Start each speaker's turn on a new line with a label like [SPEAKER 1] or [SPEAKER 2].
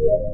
[SPEAKER 1] Yeah.